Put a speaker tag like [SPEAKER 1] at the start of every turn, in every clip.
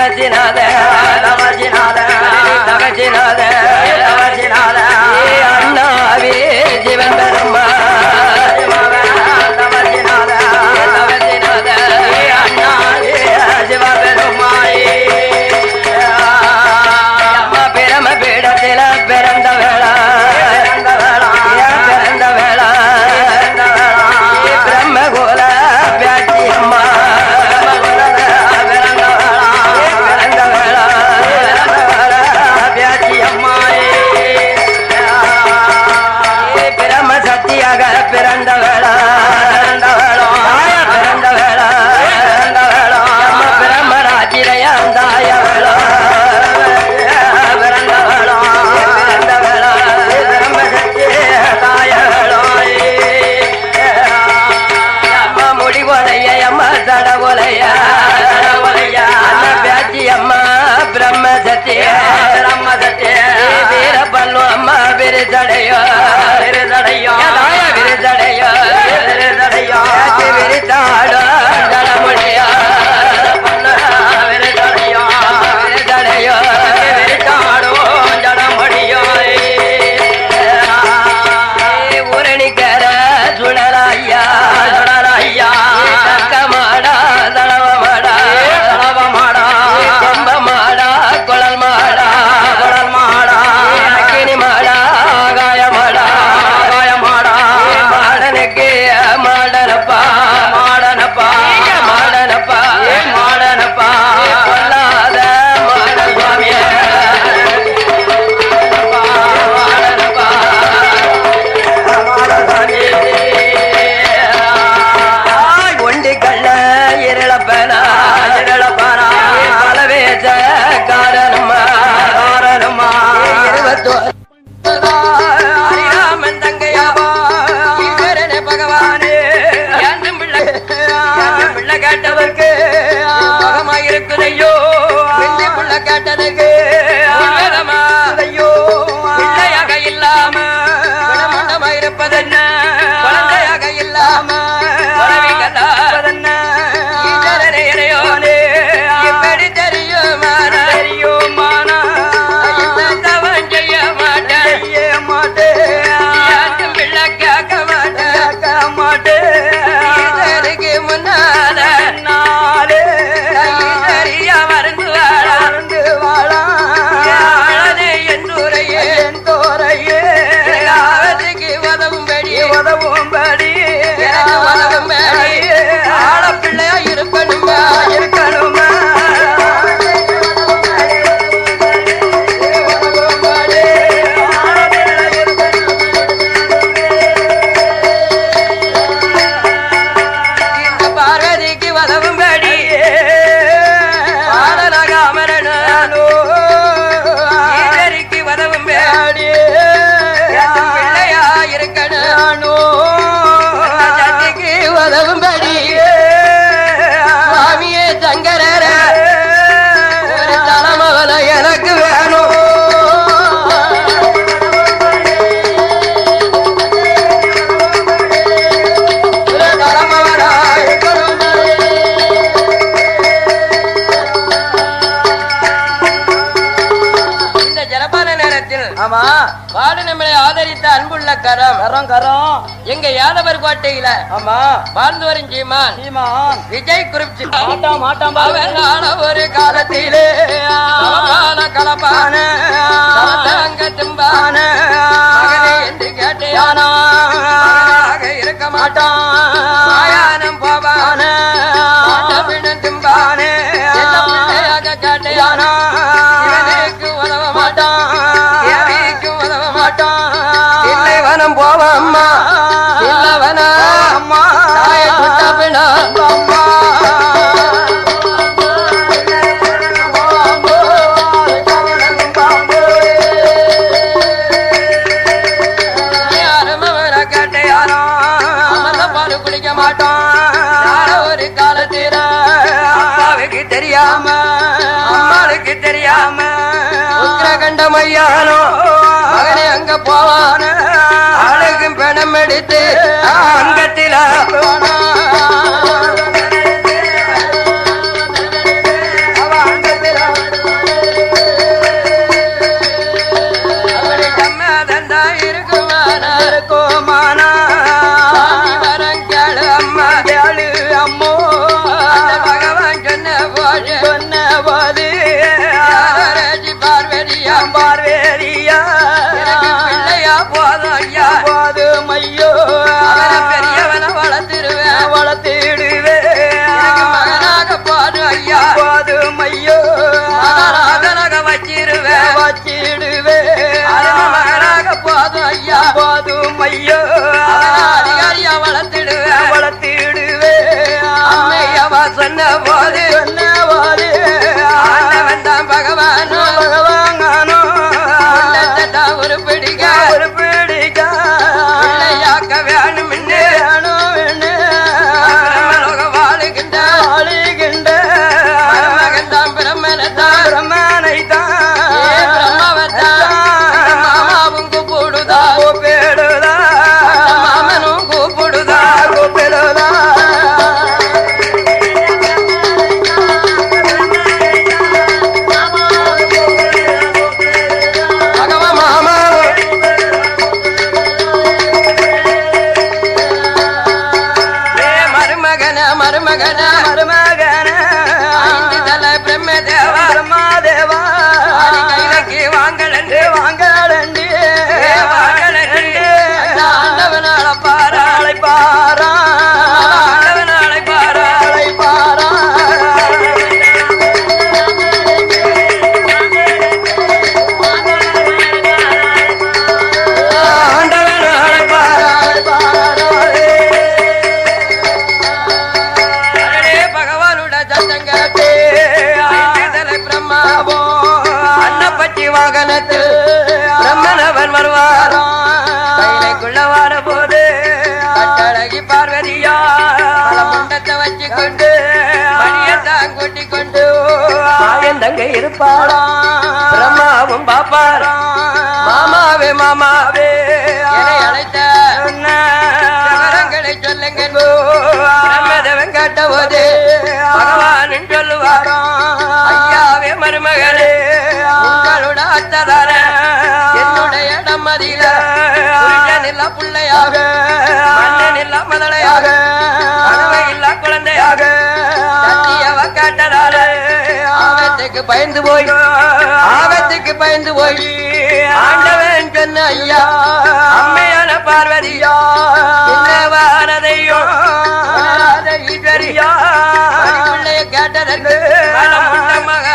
[SPEAKER 1] தவச்சினாத
[SPEAKER 2] தவச்சினாத தவச்சினாத சீமான்.
[SPEAKER 1] சீமான்.
[SPEAKER 2] விஜய் குறிப்பிச்சு அவன் ஆன ஒரு காலத்திலே அவமான கலப்பான தங்க திம்பான என்று கேட்டையானா இருக்க மாட்டான். ஆயானம் போவான உதவ மாட்டான். உதவ மாட்டான். இல்லை வனம் போவாம்மா आया la சொன்ன போது ராஜதார என்னுடைய நம்மதியில நில பிள்ளையாக. நில மதலையாக இல்லா குழந்தையாக. தத்தியவ காட்டதால. ஆபத்துக்கு பயந்து போய். ஆபத்துக்கு பயந்து போய். ஆண்டவன் கண்ணு ஐயா. அம்மையான பார்வதியா என்னவானதையோ கேட்டதற்கு. மகா.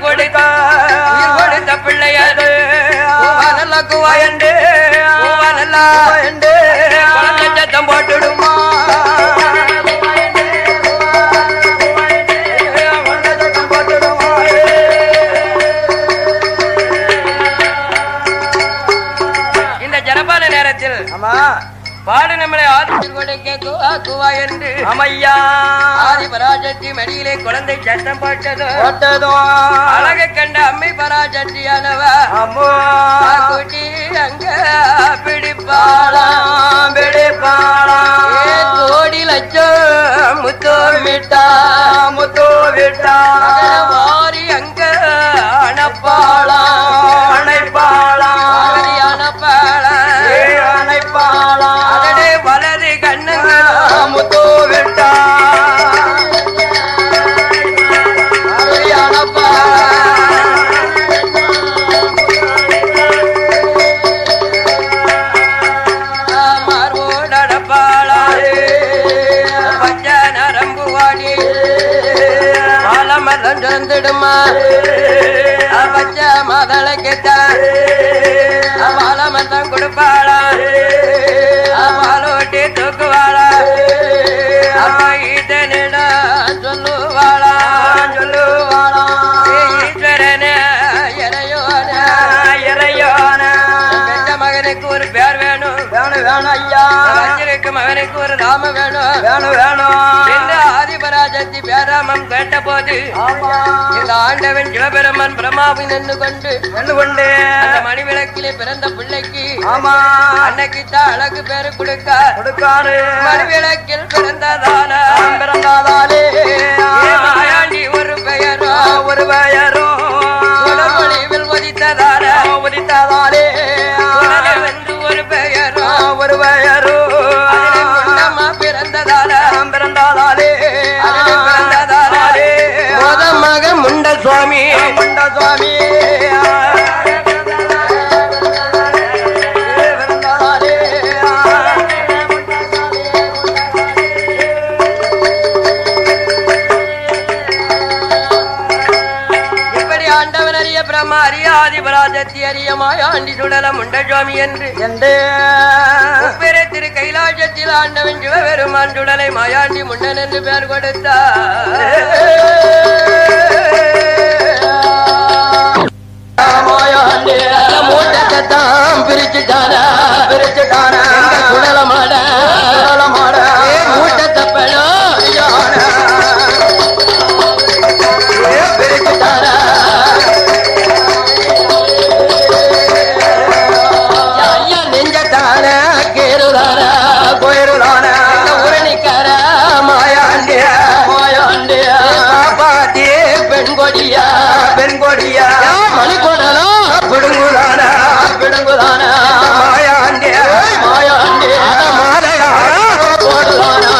[SPEAKER 1] நல்ல குவாயண்டு சத்தம் கொடுக்க குவா குவா என்று.
[SPEAKER 2] ஆமையா.
[SPEAKER 1] ஆதி பராசக்தி மடியிலே குழந்தை சத்தம் போட்டதோ.
[SPEAKER 2] போட்டதும்
[SPEAKER 1] அழகை கண்ட அம்மை பராசக்தியானவ
[SPEAKER 2] அம்மோ.
[SPEAKER 1] குட்டி அங்க பிடிப்பாளாம் ஏ கோடி லட்சம்
[SPEAKER 2] முத்து விட்டா.
[SPEAKER 1] வாரி அங்க
[SPEAKER 2] ஐயா
[SPEAKER 1] வச்சிருக்க மகனுக்கு ஒரு நாம வேணும்.
[SPEAKER 2] வேணும் வேணும்
[SPEAKER 1] இந்த ஆதிபராஜத்தி பேராமம் கேட்ட போது இந்த ஆண்டவன் சிவபெருமன் பிரம்மாவை நின்று கொண்டு
[SPEAKER 2] என்ன கொண்டு.
[SPEAKER 1] அந்த மணி விளக்கிலே பிறந்த பிள்ளைக்கு
[SPEAKER 2] ஆமா.
[SPEAKER 1] அன்னைக்கு தான் அழகு பேரு கொடுக்க
[SPEAKER 2] கொடுக்காரு
[SPEAKER 1] மணி விளக்கில் பிறந்ததான
[SPEAKER 2] பிறந்தாதாலே.
[SPEAKER 1] மாயாண்டி ஒரு பெயரோ?
[SPEAKER 2] ஒரு பெயரும்
[SPEAKER 1] அறிய ஆதிபராஜத்தி அறிய மாயாண்டி சுடல முண்ட சுவாமி என்று. திரு கைலாசத்தில் ஆண்டவன் சிவபெருமான் சுடலை மாயாண்டி முன்னன் என்று பெயர் கொடுத்தார். மூட்டத்தான் பிரிச்சுட்டாரா
[SPEAKER 2] பிரிச்சுட்டான
[SPEAKER 1] சுடல மாட
[SPEAKER 2] மாட
[SPEAKER 1] மூட்டத்தை பழம் பிரிச்சுட்டாரா ஐயா நெஞ்சத்தான கேருதாரா
[SPEAKER 2] போயிருதான
[SPEAKER 1] உரணிக்கார மாயாண்டிய
[SPEAKER 2] மாயாண்டிய
[SPEAKER 1] காப்பாத்தி பெண் கொடியா?
[SPEAKER 2] பிடுங்குதான மாயாண்டிய?
[SPEAKER 1] மாயாண்டி
[SPEAKER 2] மாலையா
[SPEAKER 1] போடுதானா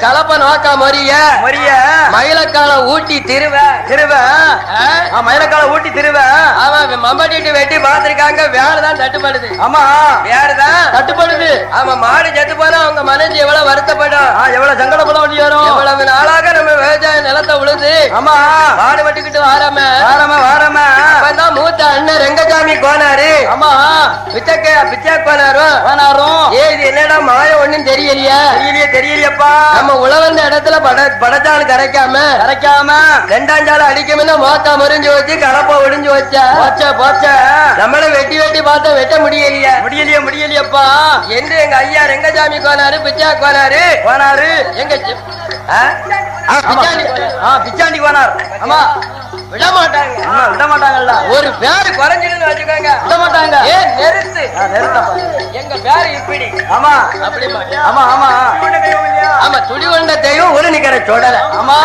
[SPEAKER 1] கலப்ப நோக்கா மொழிய
[SPEAKER 2] மரிய
[SPEAKER 1] மயிலக்கால ஊட்டி திருவ.
[SPEAKER 2] திருவ? மயிலக்கால ஊட்டி திருவ.
[SPEAKER 1] அவன் மம்பட்டிட்டு வெட்டி பார்த்திருக்காங்க வேலைதான் தட்டுப்படுது.
[SPEAKER 2] ஆமா.
[SPEAKER 1] வேறுதான்
[SPEAKER 2] தட்டுப்படுது.
[SPEAKER 1] அவன் மாடு செத்து போனா அவங்க மனசு எவ்வளவு வருத்தப்படும்.
[SPEAKER 2] எவ்வளவு சங்கடப்பட வேண்டி வரும்.
[SPEAKER 1] எவ்வளவு நாளாக நம்ம விவசாய நிலத்தை உழுது.
[SPEAKER 2] ஆமா.
[SPEAKER 1] மாடு வெட்டிக்கிட்டு வாராம.
[SPEAKER 2] வாரமா வாரமா.
[SPEAKER 1] மூத்த அண்ணன் ரெங்கசாமி கோனாரு.
[SPEAKER 2] ஆமா.
[SPEAKER 1] பிச்சைக்க பிச்சை கோனாரும்
[SPEAKER 2] வேணாரும்
[SPEAKER 1] ஏ இது என்னடா மாயம் ஒண்ணும் தெரியலையா?
[SPEAKER 2] தெரியலையே தெரியலையப்பா.
[SPEAKER 1] நம்ம உழவந்த இடத்துல பட படச்சால் கரைக்காம
[SPEAKER 2] கரைக்காம.
[SPEAKER 1] ரெண்டாம் சால அடிக்கும்னு மோக்கா முறிஞ்சு வச்சு கலப்பா ஒடிஞ்சு வச்சா.
[SPEAKER 2] போச்ச போச்ச.
[SPEAKER 1] நம்மள வெட்டி வெட்டி பார்த்தா வெட்ட முடியலையா.
[SPEAKER 2] முடியலையே முடியலையப்பா.
[SPEAKER 1] என்று எங்க ஐயா ரெங்கசாமி கோனாரு பிச்சா கோனாரு?
[SPEAKER 2] போனாரு
[SPEAKER 1] எங்க பிச்சாண்டி கோனாரு.
[SPEAKER 2] பிச்சாண்டி போனார் ஆமா.
[SPEAKER 1] விட மாட்டாங்க
[SPEAKER 2] விட மாட்டாங்கல்ல
[SPEAKER 1] ஒரு பேரு குறைஞ்சிடுன்னு வச்சுக்கோங்க.
[SPEAKER 2] விட மாட்டாங்க
[SPEAKER 1] ஏன்?
[SPEAKER 2] நிறுத்தப்பா.
[SPEAKER 1] எங்க பேரு இப்படி.
[SPEAKER 2] ஆமா. ஆமா ஆமா.
[SPEAKER 1] ஆமா துடி கொண்ட தெய்வம் ஊரு நிக்கிற தொடல
[SPEAKER 2] ஆமா.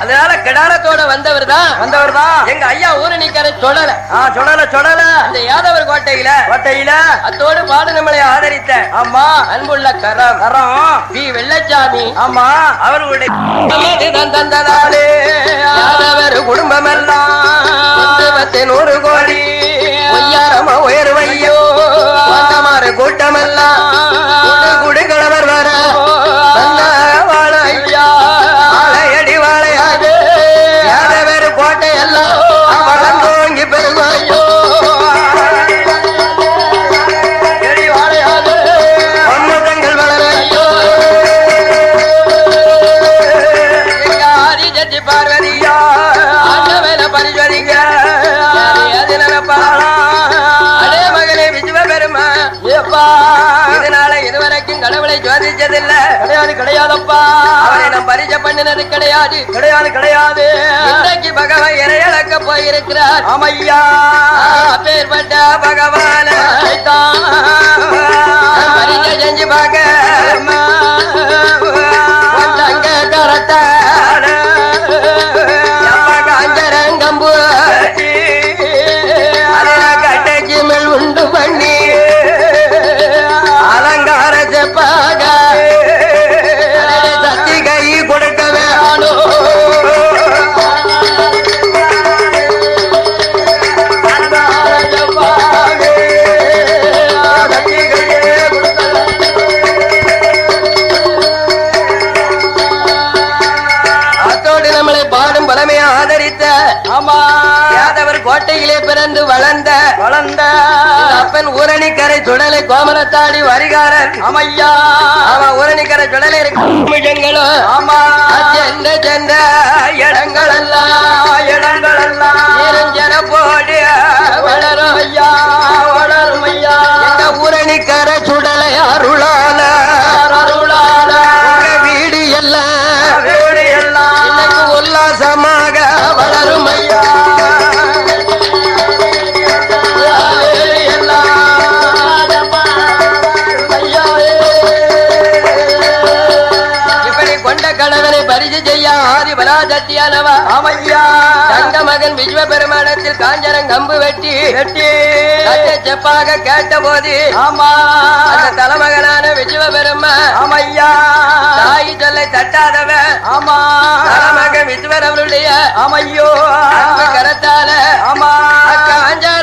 [SPEAKER 1] அதனால கிடாரத்தோட வந்தவர் தான்
[SPEAKER 2] வந்தவர் தான்
[SPEAKER 1] எங்க ஐயா ஊரு நிக்கிற
[SPEAKER 2] ஆ சொல்லல சொல்லல
[SPEAKER 1] அந்த யாதவர் கோட்டையில
[SPEAKER 2] கோட்டையில.
[SPEAKER 1] அத்தோடு பாடு நம்மளை ஆதரித்த
[SPEAKER 2] ஆமா.
[SPEAKER 1] அன்புள்ள கரம்.
[SPEAKER 2] தரோம்
[SPEAKER 1] வி. வெள்ளச்சாமி.
[SPEAKER 2] ஆமா.
[SPEAKER 1] அவர்களுடைய தந்ததாலே யாதவர் குடும்பமெல்லாம். பத்து நூறு கோடி ஒய்யாரமா உயர்வையோ. கடவுளை ஜோதிச்சதில்ல
[SPEAKER 2] கிடையாது கிடையாதப்பா.
[SPEAKER 1] அவனை நாம் பரிசை பண்ணினது கிடையாது.
[SPEAKER 2] கிடையாது கிடையாது.
[SPEAKER 1] இன்றைக்கு பகவான் இறையளக்க போயிருக்கிறார்.
[SPEAKER 2] ஆமையா.
[SPEAKER 1] அப்பேற்பட்ட பகவான. பரிசை செஞ்சு பார்க்க வளர்ந்த அப்பன் ஊரணிக்கரை சுடலை கோமலத்தாடி வரிகாரன்.
[SPEAKER 2] ஆமையா.
[SPEAKER 1] அவன் ஊரணிக்கரை சுடலை இருக்குங்களும்
[SPEAKER 2] ஆமா.
[SPEAKER 1] சென்ற சென்ற இடங்களெல்லாம்
[SPEAKER 2] இடங்களெல்லாம்
[SPEAKER 1] இருஞ்சன போடு வளரும்
[SPEAKER 2] ஐயா வளரும் ஐயா.
[SPEAKER 1] எங்க ஊரணிக்கரை சுடலை அருளால ஆதி
[SPEAKER 2] ஆமையா
[SPEAKER 1] தங்க மகன் விஸ்வ பெருமானத்தில் காஞ்சரம் கம்பு வெட்டி
[SPEAKER 2] வெட்டி.
[SPEAKER 1] செப்பாக கேட்ட போது
[SPEAKER 2] ஆமா.
[SPEAKER 1] அந்த தலைமகனான விஜுவ பெருமா
[SPEAKER 2] ஆமையா.
[SPEAKER 1] தாய் சொல்லை தட்டாதவன்
[SPEAKER 2] ஆமா.
[SPEAKER 1] தலைமகன் விஸ்வர் அவருடைய
[SPEAKER 2] ஆமையோ
[SPEAKER 1] கரத்தால
[SPEAKER 2] ஆமா.
[SPEAKER 1] காஞ்சரம்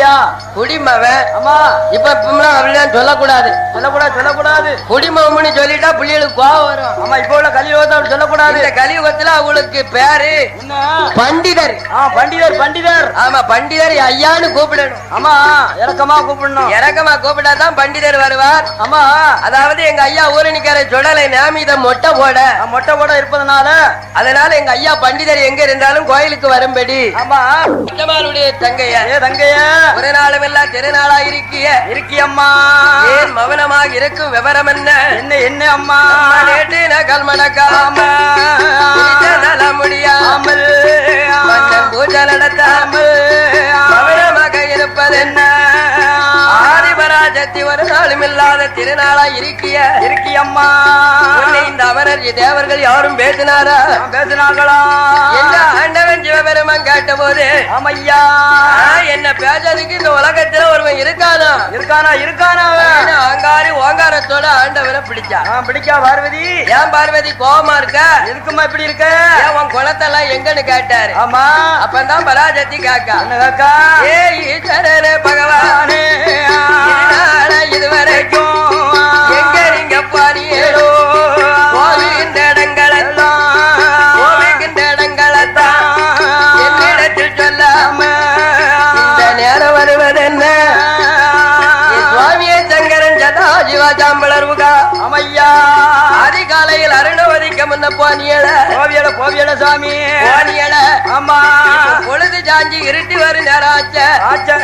[SPEAKER 2] गया
[SPEAKER 1] குடிமவன்
[SPEAKER 2] ஆமா
[SPEAKER 1] இப்ப இப்பெல்லாம் அப்படிலாம் சொல்லக்கூடாது.
[SPEAKER 2] சொல்லக்கூடாது சொல்லக்கூடாது.
[SPEAKER 1] குடிமவன்னு சொல்லிட்டா பிள்ளைகளுக்கு கோவம் வரும்.
[SPEAKER 2] ஆமா இப்போ உள்ள கலியுகத்தை அப்படி சொல்லக்கூடாது.
[SPEAKER 1] இந்த கலியுகத்துல அவங்களுக்கு பேரு பண்டிதர்.
[SPEAKER 2] ஆ பண்டிதர் பண்டிதர்.
[SPEAKER 1] ஆமா பண்டிதர் ஐயான்னு கூப்பிடணும்.
[SPEAKER 2] ஆமா இறக்கமா கூப்பிடணும்.
[SPEAKER 1] இறக்கமா கூப்பிட்டாதான் பண்டிதர் வருவார்.
[SPEAKER 2] ஆமா
[SPEAKER 1] அதாவது எங்க ஐயா ஊரணிக்கார சுடலை நாமித மொட்டை போட.
[SPEAKER 2] மொட்டை போட இருப்பதனால?
[SPEAKER 1] அதனால எங்க ஐயா பண்டிதர் எங்க இருந்தாலும் கோயிலுக்கு வரும்படி.
[SPEAKER 2] ஆமா
[SPEAKER 1] தங்கைய?
[SPEAKER 2] தங்கைய.
[SPEAKER 1] ஒரு நாளும் எல்லாம் திருநாளா இருக்கிய
[SPEAKER 2] இருக்கியம்மா.
[SPEAKER 1] ஏன் மௌனமாக இருக்கும் விவரம் என்ன?
[SPEAKER 2] என்ன என்ன அம்மா?
[SPEAKER 1] நேற்று நகல் மணக்காம முடியாமல் பூஜை நடத்தாமல் மௌனமாக இருப்பது என்ன ஆதிபராஜத்தி ஒரு நாளும் இல்லாத திருநாளா இருக்கிய
[SPEAKER 2] இருக்கியம்மா
[SPEAKER 1] உன்னை இந்த அமரர் தேவர்கள் யாரும் பேசினாரா?
[SPEAKER 2] பேசினாங்களா
[SPEAKER 1] என்ன ஆண்டவன் சிவபெருமன் கேட்ட போது
[SPEAKER 2] ஆமையா
[SPEAKER 1] என்ன பேசுறதுக்கு இந்த உலகத்துல ஒருவன் இருக்கானா?
[SPEAKER 2] இருக்கானா இருக்கானா
[SPEAKER 1] ஆங்காரி ஓங்காரத்தோட ஆண்டவனை பிடிச்சா.
[SPEAKER 2] பிடிக்கா பார்வதி?
[SPEAKER 1] ஏன் பார்வதி கோபமா இருக்க?
[SPEAKER 2] எதுக்குமா இப்படி இருக்க?
[SPEAKER 1] உன் குளத்தெல்லாம் எங்கன்னு கேட்டாரு.
[SPEAKER 2] ஆமா.
[SPEAKER 1] அப்பதான் பராஜத்தி காக்கா
[SPEAKER 2] காக்கா
[SPEAKER 1] ஏ ஈஸ்வரனே பகவானே அதிகாலையில் அருணவதிக்க முன்ன போனியல
[SPEAKER 2] கோவியல கோவியல சாமி.
[SPEAKER 1] போனியல
[SPEAKER 2] ஆமா
[SPEAKER 1] பொழுது சாஞ்சி இருட்டி வரும் நேரம் ஆச்ச
[SPEAKER 2] ஆச்சா.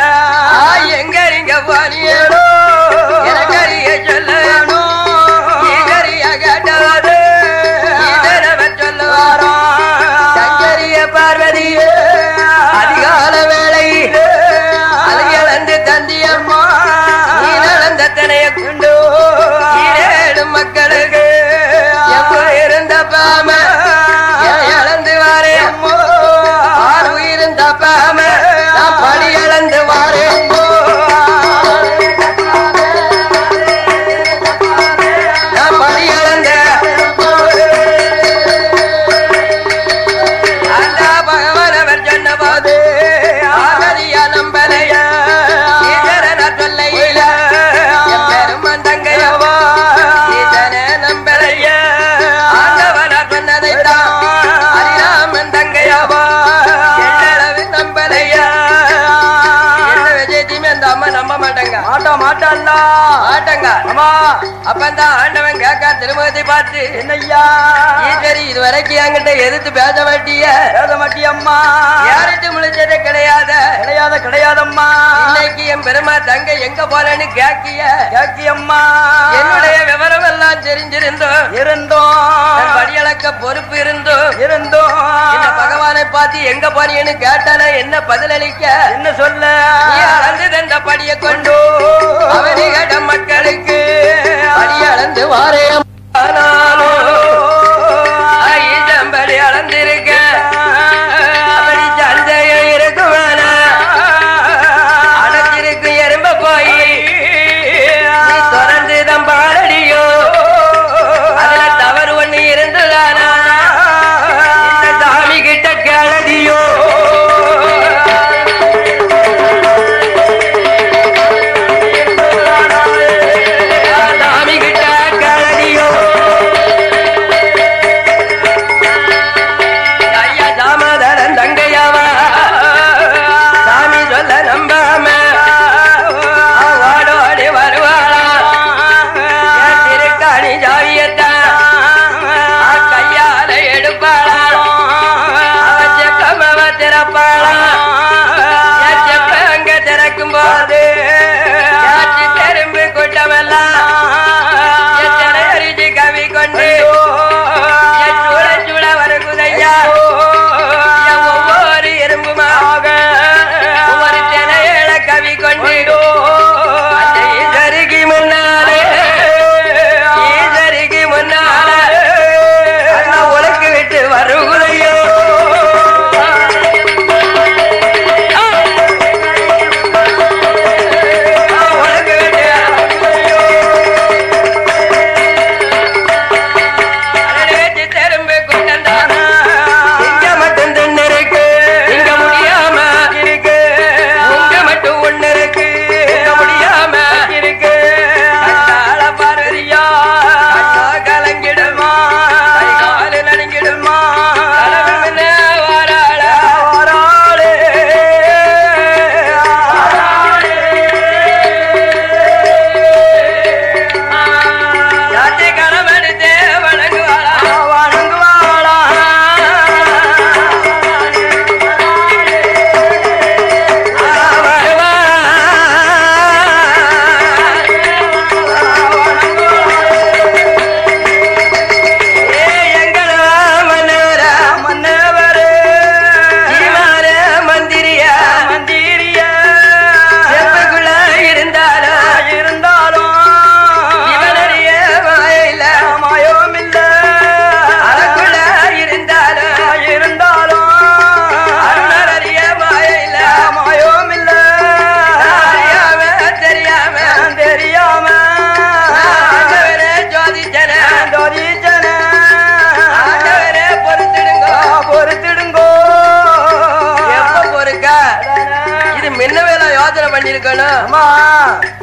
[SPEAKER 1] அப்பந்தான் ஆண்டவன் கேட்கா திருமுகத்தை பார்த்து
[SPEAKER 2] என்னய்யா
[SPEAKER 1] ஈஸ்வரி இது வரைக்கும் என்கிட்ட எதிர்த்து பேச மாட்டிய?
[SPEAKER 2] பேச மாட்டியம்மா.
[SPEAKER 1] யாருக்கு முழிச்சதே கிடையாத?
[SPEAKER 2] கிடையாத கிடையாதம்மா.
[SPEAKER 1] இன்னைக்கு என் பெருமா தங்க எங்க போறேன்னு கேக்கிய?
[SPEAKER 2] கேக்கியம்மா.
[SPEAKER 1] என்னுடைய விவரம் எல்லாம் தெரிஞ்சிருந்தோம்
[SPEAKER 2] இருந்தோம்
[SPEAKER 1] படியளக்க பொறுப்பு இருந்தோம்.
[SPEAKER 2] இருந்தோம்.
[SPEAKER 1] பகவானை பார்த்து எங்க போறீன்னு கேட்டானா என்ன பதிலளிக்க?
[SPEAKER 2] என்ன சொல்ல?
[SPEAKER 1] அளந்து தந்த படிய கொண்டு அவனிகட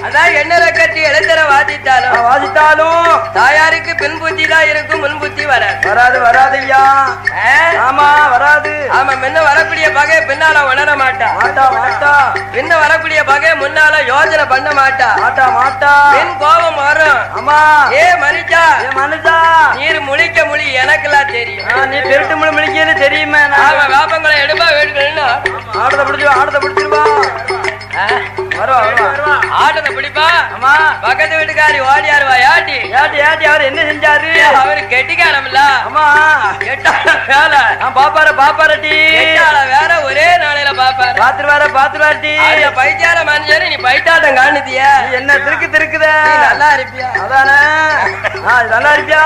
[SPEAKER 1] அதான் எண்ணெய் கட்டி எழுத்தர வாதித்தாலும்
[SPEAKER 2] நான் வாசித்தாலும்.
[SPEAKER 1] தாயாருக்கு புத்தி தான் இருக்கும் முன் புத்தி வராது.
[SPEAKER 2] வராது வராது ஐயா
[SPEAKER 1] ஆ?
[SPEAKER 2] ஆமா வராது.
[SPEAKER 1] ஆமா முன்ன வரக்கூடிய பகை பின்னால உணர மாட்டா.
[SPEAKER 2] மாட்டா மாட்டா.
[SPEAKER 1] பின்ன வரக்கூடிய பகை முன்னால யோசனை பண்ண மாட்டா.
[SPEAKER 2] மாட்டா மாட்டா.
[SPEAKER 1] பின் கோபம் வரும்.
[SPEAKER 2] அம்மா
[SPEAKER 1] ஏ மனுஷா
[SPEAKER 2] ஏ மனுஷா.
[SPEAKER 1] நீர் முழிக்க முழி எனக்கெல்லாம் தெரியும்.
[SPEAKER 2] நீ திருட்டு முழு முடிக்கிறது தெரியுமே நான்.
[SPEAKER 1] ஆமா வேப்பங்களை எடுப்பா
[SPEAKER 2] பிடிச்சு ஆடத்தை பிடிச்சிருவா வருவா வருவா
[SPEAKER 1] ஆட்டத்தை பிடிப்பா?
[SPEAKER 2] அம்மா
[SPEAKER 1] பக்கத்து வீட்டுக்காரி ஓடியாருவா யாட்டி
[SPEAKER 2] ஏட்டி. ஏட்டி அவர் என்ன செஞ்சாரு?
[SPEAKER 1] அவரு கெட்டிக்காரம்ல
[SPEAKER 2] அம்மா
[SPEAKER 1] எட்டாள வேலை.
[SPEAKER 2] பாப்பாரு பாப்பாரு டி.
[SPEAKER 1] எட்டாள வேற ஒரே நாளையில பாப்பாரு.
[SPEAKER 2] பாத்துருவாரு பாத்துருவாரு டி.
[SPEAKER 1] பைத்தியார மனுஷன் நீ பைட்டாட்டம் காணுதிய.
[SPEAKER 2] என்ன திருக்கு திருக்குத?
[SPEAKER 1] நல்லா இருப்பியா?
[SPEAKER 2] அதானே. நல்லா இருப்பியா?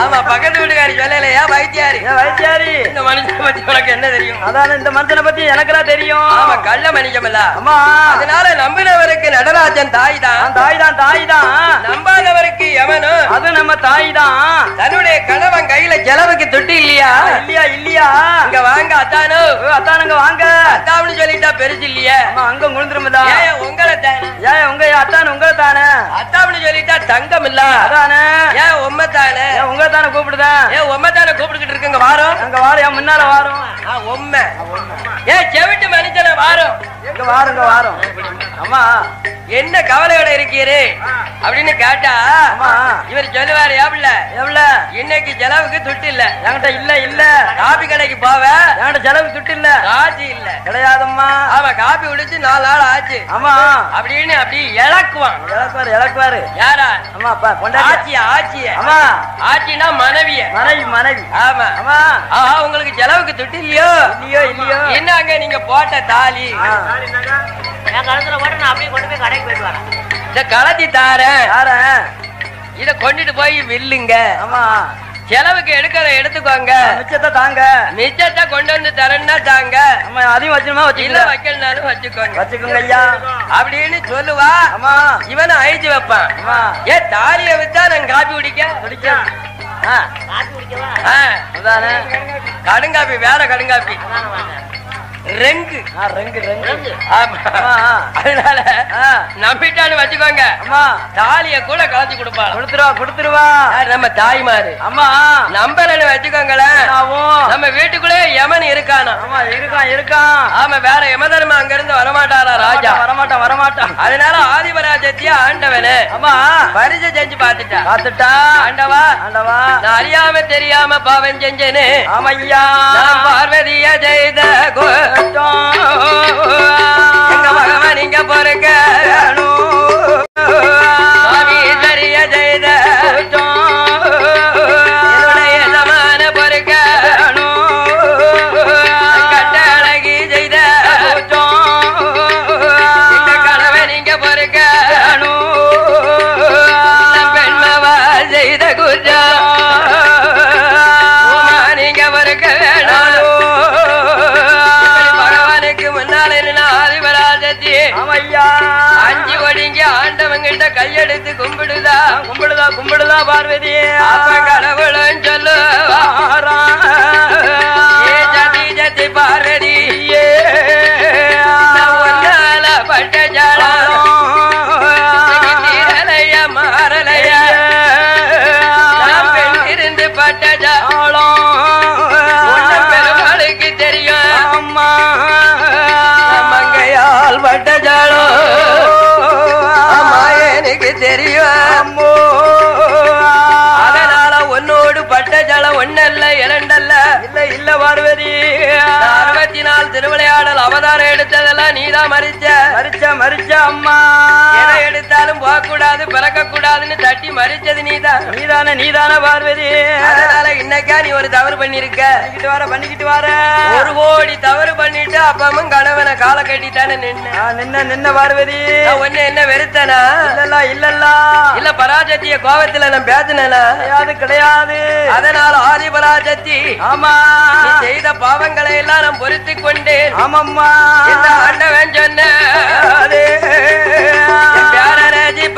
[SPEAKER 1] ஆமா பக்கத்து வீட்டுக்காரி சொல்லலையா பைத்தியாரி
[SPEAKER 2] ஏன் வைத்தியாரி
[SPEAKER 1] இந்த மனுஷன் பத்தி உனக்கு என்ன தெரியும்?
[SPEAKER 2] அதானே இந்த மனுஷனை பத்தி எனக்கெல்லாம் தெரியும்.
[SPEAKER 1] ஆமா கள்ள மனுஷமல்ல
[SPEAKER 2] அம்மா.
[SPEAKER 1] அதனால நம்பினவருக்கு நடராஜன் தாய் தான்
[SPEAKER 2] தாய் தான் தாய் தான்
[SPEAKER 1] நம்பாதவருக்கு எவனும்
[SPEAKER 2] அது நம்ம தாய் தான்
[SPEAKER 1] தன்னுடைய கணவன் கையில செலவுக்கு துட்டு இல்லையா?
[SPEAKER 2] இல்லையா இல்லையா?
[SPEAKER 1] இங்க வாங்க அத்தானு.
[SPEAKER 2] அத்தானுங்க வாங்க.
[SPEAKER 1] அத்தாவுன்னு சொல்லிட்டா பெருசு இல்லையா.
[SPEAKER 2] அம்மா அங்க குழுந்துருமதா
[SPEAKER 1] ஏன் உங்களை தானே.
[SPEAKER 2] ஏன் உங்க அத்தான் உங்களை தானே?
[SPEAKER 1] அத்தாவுன்னு சொல்லிட்டா தங்கம் இல்ல
[SPEAKER 2] அதானே?
[SPEAKER 1] ஏன் உண்மை தானே.
[SPEAKER 2] உங்களை தானே கூப்பிடுதேன்
[SPEAKER 1] ஏன் உண்மை தானே கூப்பிட்டுக்கிட்டு இருக்குங்க வாரம்
[SPEAKER 2] அங்க வாரம் முன்னால வாரம்
[SPEAKER 1] உண்மை ஏன் செவிட்டு மனுஷன வாரம்
[SPEAKER 2] இங்க வாரம் இங்க வாரம் அம்மா
[SPEAKER 1] என்ன கவலையோட இருக்கீரு? அப்படின்னு கேட்டா
[SPEAKER 2] அம்மா.
[SPEAKER 1] இவர் சொல்லுவாரு ஏப்ல
[SPEAKER 2] எவ்வளவு
[SPEAKER 1] இன்னைக்கு செலவுக்கு துட்டு இல்ல.
[SPEAKER 2] என்கிட்ட இல்ல இல்ல.
[SPEAKER 1] காபி கடைக்கு போவ.
[SPEAKER 2] என்கிட்ட செலவு துட்டு இல்ல.
[SPEAKER 1] காசு இல்ல.
[SPEAKER 2] கிடையாதம்மா.
[SPEAKER 1] ஆமா காபி குடிச்சு நாலு நாள் ஆச்சு.
[SPEAKER 2] ஆமா
[SPEAKER 1] அப்படின்னு அப்படி இழக்குவான்.
[SPEAKER 2] இழக்குவாரு இழக்குவாரு
[SPEAKER 1] யாரா?
[SPEAKER 2] அம்மா அப்பா கொண்டாடி
[SPEAKER 1] ஆட்சிய ஆட்சிய
[SPEAKER 2] அம்மா.
[SPEAKER 1] ஆட்சினா மனைவிய.
[SPEAKER 2] மனைவி மனைவி.
[SPEAKER 1] ஆமா.
[SPEAKER 2] அம்மா.
[SPEAKER 1] ஆஹா உங்களுக்கு செலவுக்கு துட்டு இல்லையோ?
[SPEAKER 2] இல்லையோ இல்லையோ.
[SPEAKER 1] என்னங்க நீங்க போட்ட தாலி.
[SPEAKER 3] என் கழுத்துல போட்டு நான் அப்படியே கொண்டு போய் கடைக்கு போயிட்டு வரேன்.
[SPEAKER 1] இத கலத்தி தாரேன் இத கொண்டுட்டு போய் வில்லுங்க.
[SPEAKER 2] ஆமா.
[SPEAKER 1] செலவுக்கு எடுக்கிறத எடுத்துக்கோங்க.
[SPEAKER 2] மிச்சத்தை தாங்க.
[SPEAKER 1] மிச்சத்தை கொண்டு வந்து தரேன்னா தாங்க.
[SPEAKER 2] அம்மா அதையும் வச்சுமா வச்சுக்கல.
[SPEAKER 1] வைக்கலனாலும் வச்சுக்கோங்க.
[SPEAKER 2] வச்சுக்கோங்க ஐயா.
[SPEAKER 1] அப்படின்னு சொல்லுவா.
[SPEAKER 2] அம்மா
[SPEAKER 1] இவனை அழிச்சு வைப்பான்.
[SPEAKER 2] அம்மா
[SPEAKER 1] ஏ தாலிய வித்தா நான் காப்பி குடிக்க?
[SPEAKER 2] குடிக்க
[SPEAKER 1] கடுங்காப்பி வேற கடுங்காப்பி. ரெங்கு.
[SPEAKER 2] ஆ ரெங்கு ரெங்கு.
[SPEAKER 3] ரெங்கு.
[SPEAKER 1] ஆமா.
[SPEAKER 2] ஆமா
[SPEAKER 1] அதனால
[SPEAKER 2] ஆ.
[SPEAKER 1] நம்பிட்டான்னு வச்சுக்கோங்க. தாலிய கூட கலத்தி கொடுப்பாள்
[SPEAKER 2] கொடுத்துருவா கொடுத்துருவா.
[SPEAKER 1] நம்ம தாய்மாரு.
[SPEAKER 2] அம்மா
[SPEAKER 1] நம்பலன்னு வச்சுக்கோங்களேன். நம்ம வீட்டுக்குள்ளே யமன் இருக்கானா?
[SPEAKER 2] ஆமா இருக்கான் இருக்கான்.
[SPEAKER 1] ஆமா வேற யமதர்ம அங்க இருந்து வரமாட்டாரா ராஜா?
[SPEAKER 2] வரமாட்டான் வரமாட்டான்.
[SPEAKER 1] அதனால ஆதிபராஜத்திய ஆண்டவனு.
[SPEAKER 2] அம்மா
[SPEAKER 1] பரிசு செஞ்சு பாத்துட்டா
[SPEAKER 2] பாத்துட்டா
[SPEAKER 1] ஆண்டவா?
[SPEAKER 2] ஆண்டவா?
[SPEAKER 1] நான் அறியாம தெரியாம பாவம் செஞ்சேனே.
[SPEAKER 2] ஆமையா.
[SPEAKER 1] பார்வதிய செய்த கு- எங்க பகவான் இங்க பொறுக்க ஆண்டவங்கிட்ட கும்பிடுதா
[SPEAKER 2] கும்பிடுதா கும்பிடுதா பார்வதியே
[SPEAKER 1] அப்ப எனக்கு தெரியும்? அதனால உன்னோடு பட்ட ஜலம் ஒன்னல்ல இரண்டல்ல.
[SPEAKER 2] இல்ல இல்ல பார்வதி.
[SPEAKER 1] அறுபத்தி நாலு திருவிளையாடல் அவதாரம் நீதான் மறிச்ச.
[SPEAKER 2] மரிச்ச மரிச்ச அம்மா.
[SPEAKER 1] எதை எடுத்தாலும் போக கூடாது பிறக்க கூடாதுன்னு தட்டி மறிச்சது நீதான்
[SPEAKER 2] நீதானே நீதானே பார்வதி.
[SPEAKER 1] அதனால இன்னைக்கா நீ ஒரு தவறு பண்ணிருக்க.
[SPEAKER 2] பண்ணிக்கிட்டு வர பண்ணிக்கிட்டு வர.
[SPEAKER 1] ஒரு கோடி தவறு பண்ணிட்டு அப்பமும் கணவனை காலை கட்டித்தானே நின்ன.
[SPEAKER 2] நான் நின்ன நின்ன பார்வதி.
[SPEAKER 1] ஒண்ணு என்ன வெறுத்தனா?
[SPEAKER 2] இல்லல்ல இல்லல்ல.
[SPEAKER 1] இல்ல பராஜத்திய கோபத்துல நான் பேசினேனா?
[SPEAKER 2] கிடையாது கிடையாது.
[SPEAKER 1] அதனால ஆதி பராஜத்தி
[SPEAKER 2] ஆமா.
[SPEAKER 1] செய்த பாவங்களை எல்லாம் நான் பொறுத்துக் கொண்டேன்
[SPEAKER 2] ஆமாம்மா
[SPEAKER 1] ஆண்டவன் சொன்ன
[SPEAKER 2] அதே.
[SPEAKER 1] என்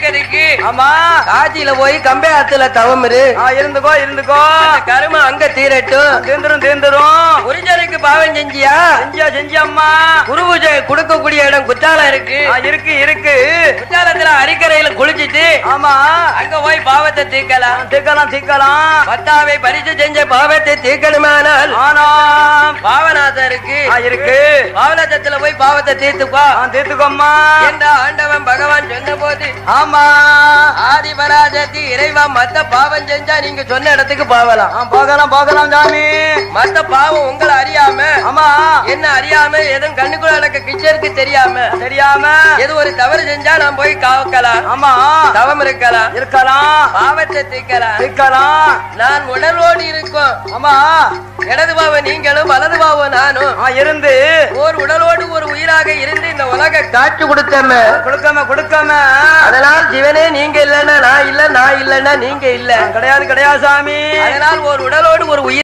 [SPEAKER 1] கருமத்தை தீர்க்கறதுக்கு
[SPEAKER 2] ஆமா.
[SPEAKER 1] காஞ்சியில போய் கம்பே ஆத்துல தவம் இரு
[SPEAKER 2] இருந்துக்கோ. இருந்துக்கோ
[SPEAKER 1] கருமம் அங்க தீரட்டும்.
[SPEAKER 2] தீந்துரும் தீந்துரும்.
[SPEAKER 1] புரிஞ்சருக்கு பாவம் செஞ்சியா?
[SPEAKER 2] செஞ்சியா செஞ்சியம்மா.
[SPEAKER 1] குரு பூஜை கொடுக்கக்கூடிய இடம் குற்றாலம் இருக்கு.
[SPEAKER 2] இருக்கு இருக்கு.
[SPEAKER 1] குற்றாலத்துல அரிக்கரையில குளிச்சிட்டு
[SPEAKER 2] ஆமா.
[SPEAKER 1] அங்க போய் பாவத்தை தீர்க்கலாம்.
[SPEAKER 2] தீக்கலாம் தீக்கலாம்
[SPEAKER 1] பத்தாவை பரிசு செஞ்ச பாவத்தை தீர்க்கணுமானால்
[SPEAKER 2] ஆனா.
[SPEAKER 1] பாவநாதம் இருக்கு
[SPEAKER 2] இருக்கு.
[SPEAKER 1] பாவநாதத்துல போய் பாவத்தை தீர்த்துப்பா.
[SPEAKER 2] ஆ, தீர்த்துக்கோம்மா.
[SPEAKER 1] என்ற ஆண்டவன் பகவான் சொன்ன போது
[SPEAKER 2] ஆமா.
[SPEAKER 1] ஆதிபராஜத்தி இறைவா மத்த பாவம் செஞ்சா நீங்க சொன்ன இடத்துக்கு போகலாம்.
[SPEAKER 2] ஆ, போகலாம் போகலாம் சாமி.
[SPEAKER 1] மத்த பாவம் உங்களை அறியாம
[SPEAKER 2] ஆமா.
[SPEAKER 1] என்ன அறியாம எதுவும் கண்ணுக்குள்ள நடக்க கிச்சருக்கு தெரியாம
[SPEAKER 2] தெரியாம.
[SPEAKER 1] எது ஒரு தவறு செஞ்சா நான் போய் காக்கலாம்
[SPEAKER 2] ஆமா.
[SPEAKER 1] தவம் இருக்கலாம்
[SPEAKER 2] இருக்கலாம்
[SPEAKER 1] பாவத்தை தீர்க்கலாம்
[SPEAKER 2] தீர்க்கலாம்
[SPEAKER 1] நான் உடலோடு இருக்கும்.
[SPEAKER 2] ஆமா.
[SPEAKER 1] இடது பாவம் நீங்களும் வலது பாவம் நானும்.
[SPEAKER 2] இருந்து.
[SPEAKER 1] ஒரு உடலோடு ஒரு உயிராக இருந்து இந்த உலக காட்சி கொடுத்தமே
[SPEAKER 2] கொடுக்காம கொடுக்காம.
[SPEAKER 1] அதனால் சிவனே நீங்க இல்லைன்னா நான் இல்ல நான் இல்லைன்னா நீங்க இல்ல.
[SPEAKER 2] கிடையாது கிடையாது சாமி.
[SPEAKER 1] அதனால் ஒரு உடலோடு ஒரு உயிர்